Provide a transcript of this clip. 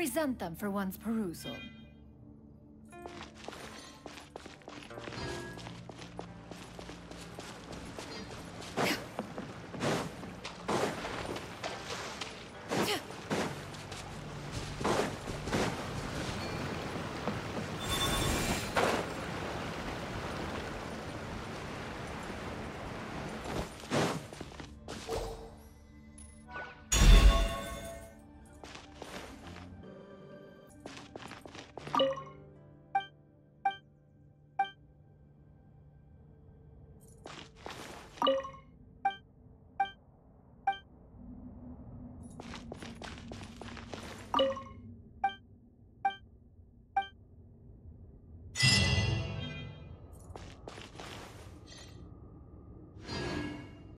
present them for one's perusal.